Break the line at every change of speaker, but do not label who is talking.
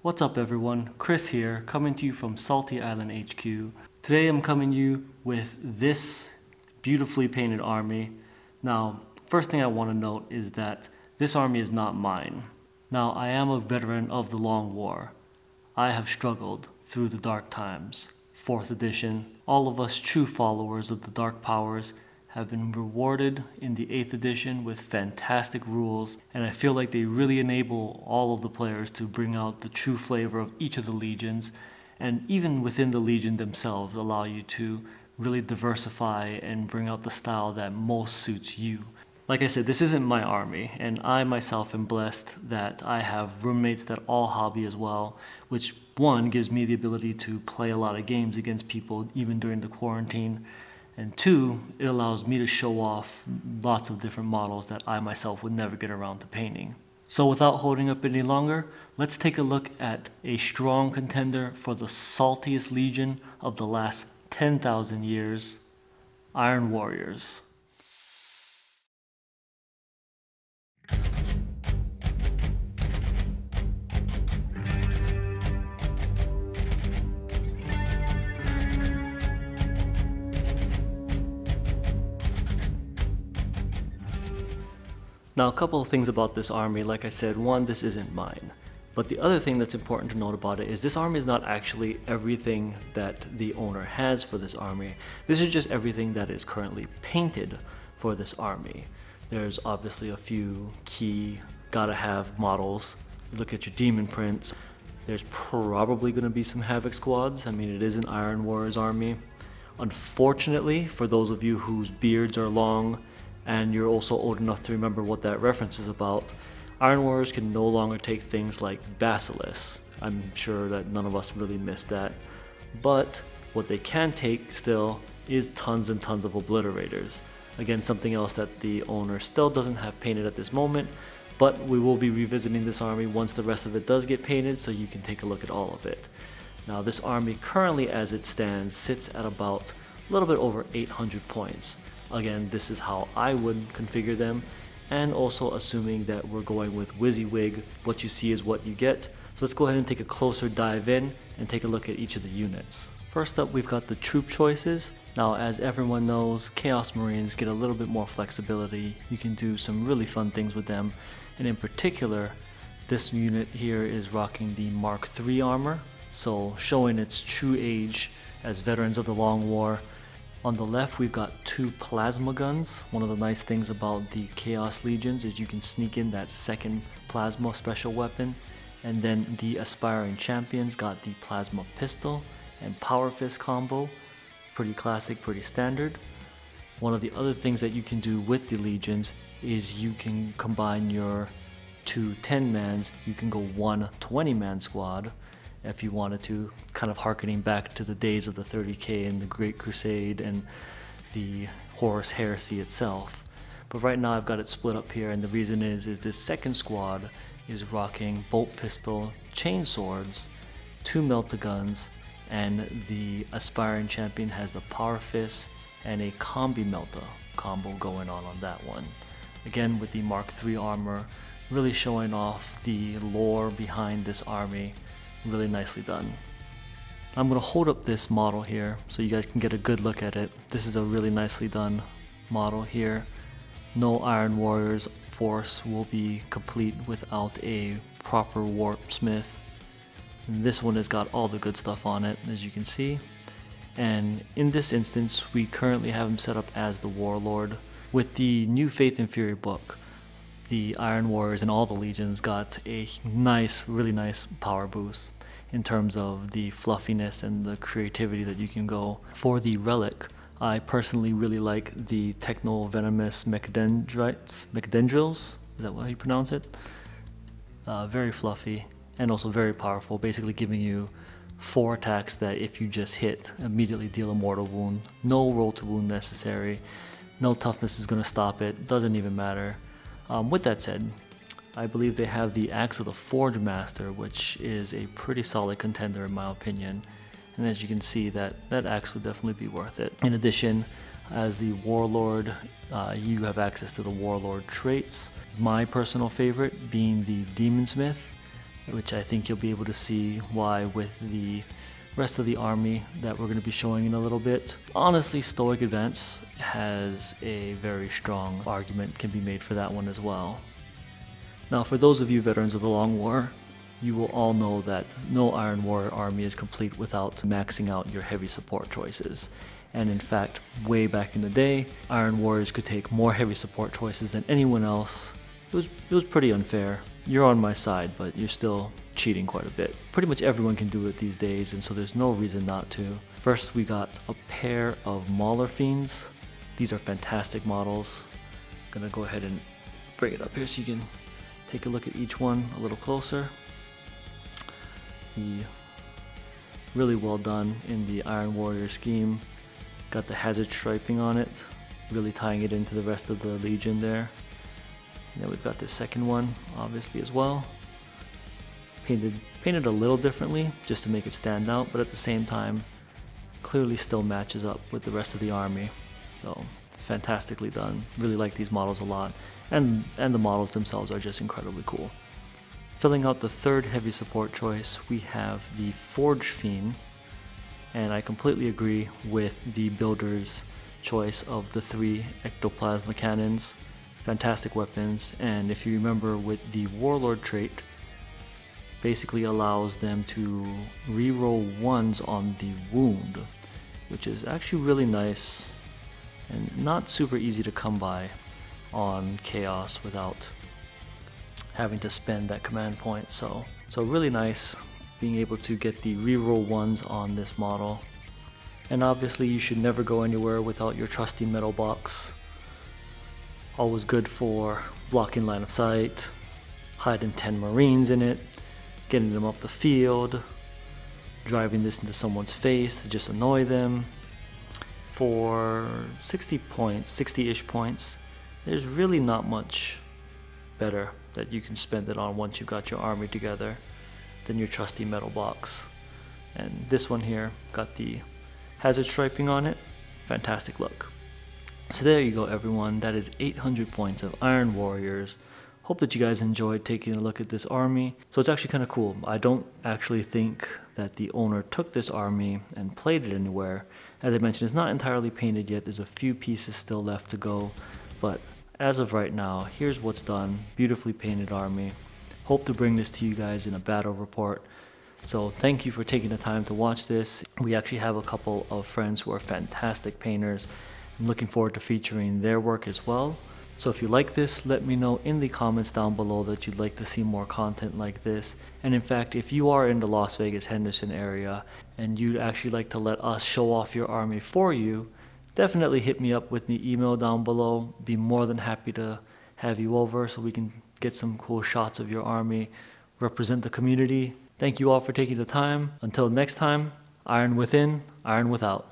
What's up everyone, Chris here, coming to you from Salty Island HQ. Today I'm coming to you with this beautifully painted army. Now, first thing I want to note is that this army is not mine. Now, I am a veteran of the Long War. I have struggled through the dark times. 4th edition, all of us true followers of the Dark Powers have been rewarded in the 8th edition with fantastic rules, and I feel like they really enable all of the players to bring out the true flavor of each of the legions, and even within the legion themselves, allow you to really diversify and bring out the style that most suits you. Like I said, this isn't my army, and I myself am blessed that I have roommates that all hobby as well, which one gives me the ability to play a lot of games against people even during the quarantine and two, it allows me to show off lots of different models that I myself would never get around to painting. So without holding up any longer, let's take a look at a strong contender for the saltiest legion of the last 10,000 years, Iron Warriors. Now, a couple of things about this army. Like I said, one, this isn't mine. But the other thing that's important to note about it is this army is not actually everything that the owner has for this army. This is just everything that is currently painted for this army. There's obviously a few key gotta have models. Look at your Daemon Prince. There's probably gonna be some Havoc squads. I mean, it is an Iron Warriors army. Unfortunately, for those of you whose beards are long, and you're also old enough to remember what that reference is about, Iron Warriors can no longer take things like Basilisk. I'm sure that none of us really missed that. But what they can take still is tons and tons of obliterators. Again, something else that the owner still doesn't have painted at this moment, but we will be revisiting this army once the rest of it does get painted so you can take a look at all of it. Now this army currently as it stands sits at about a little bit over 800 points. Again, this is how I would configure them and also assuming that we're going with WYSIWYG, what you see is what you get. So let's go ahead and take a closer dive in and take a look at each of the units. First up, we've got the troop choices. Now, as everyone knows, Chaos Marines get a little bit more flexibility. You can do some really fun things with them. And in particular, this unit here is rocking the Mark III armor. So showing its true age as veterans of the Long War, on the left, we've got two plasma guns. One of the nice things about the Chaos Legions is you can sneak in that second plasma special weapon. And then the Aspiring Champions got the plasma pistol and power fist combo. Pretty classic, pretty standard. One of the other things that you can do with the Legions is you can combine your two 10 mans, you can go one 20 man squad if you wanted to, kind of harkening back to the days of the 30K and the Great Crusade and the Horus Heresy itself. But right now I've got it split up here and the reason is is this second squad is rocking bolt pistol, chain swords, two melta guns, and the aspiring champion has the power fist and a combi melta combo going on on that one. Again with the Mark III armor, really showing off the lore behind this army really nicely done. I'm going to hold up this model here so you guys can get a good look at it. This is a really nicely done model here. No Iron Warriors force will be complete without a proper warp smith. And this one has got all the good stuff on it as you can see. And in this instance we currently have him set up as the Warlord. With the new Faith and Fury book, the Iron Warriors and all the legions got a nice, really nice power boost in terms of the fluffiness and the creativity that you can go. For the relic, I personally really like the Techno Venomous Mechadendrites, Mechadendrils, is that how you pronounce it? Uh, very fluffy and also very powerful, basically giving you four attacks that if you just hit, immediately deal a mortal wound. No roll to wound necessary, no toughness is going to stop it, doesn't even matter. Um, with that said, I believe they have the Axe of the Forge Master, which is a pretty solid contender in my opinion. And as you can see, that, that axe would definitely be worth it. In addition, as the Warlord, uh, you have access to the Warlord traits. My personal favorite being the Demon Smith. which I think you'll be able to see why with the rest of the army that we're going to be showing in a little bit. Honestly, Stoic Advance has a very strong argument can be made for that one as well. Now, for those of you veterans of the Long War, you will all know that no Iron Warrior army is complete without maxing out your heavy support choices. And in fact, way back in the day, Iron Warriors could take more heavy support choices than anyone else. It was, it was pretty unfair. You're on my side, but you're still cheating quite a bit. Pretty much everyone can do it these days, and so there's no reason not to. First, we got a pair of Mauler Fiends. These are fantastic models. I'm gonna go ahead and bring it up here so you can take a look at each one a little closer. The really well done in the Iron Warrior scheme. Got the hazard striping on it, really tying it into the rest of the Legion there. And then we've got this second one, obviously as well. Painted, painted a little differently, just to make it stand out, but at the same time, clearly still matches up with the rest of the army. So, fantastically done. Really like these models a lot. And, and the models themselves are just incredibly cool. Filling out the third heavy support choice, we have the Forge Fiend, and I completely agree with the builder's choice of the three ectoplasma cannons. Fantastic weapons, and if you remember with the Warlord trait, basically allows them to reroll ones on the wound, which is actually really nice and not super easy to come by on Chaos without having to spend that command point. So, so really nice being able to get the reroll ones on this model. And obviously you should never go anywhere without your trusty metal box. Always good for blocking line of sight, hiding 10 marines in it, getting them up the field, driving this into someone's face to just annoy them. For 60 points, 60-ish points, there's really not much better that you can spend it on once you've got your army together than your trusty metal box. And this one here got the hazard striping on it. Fantastic look. So there you go everyone, that is 800 points of Iron Warriors. Hope that you guys enjoyed taking a look at this army. So it's actually kind of cool. I don't actually think that the owner took this army and played it anywhere. As I mentioned, it's not entirely painted yet. There's a few pieces still left to go. But as of right now, here's what's done. Beautifully painted army. Hope to bring this to you guys in a battle report. So thank you for taking the time to watch this. We actually have a couple of friends who are fantastic painters. I'm looking forward to featuring their work as well. So if you like this, let me know in the comments down below that you'd like to see more content like this. And in fact, if you are in the Las Vegas Henderson area and you'd actually like to let us show off your army for you, definitely hit me up with the email down below. Be more than happy to have you over so we can get some cool shots of your army, represent the community. Thank you all for taking the time. Until next time, iron within, iron without.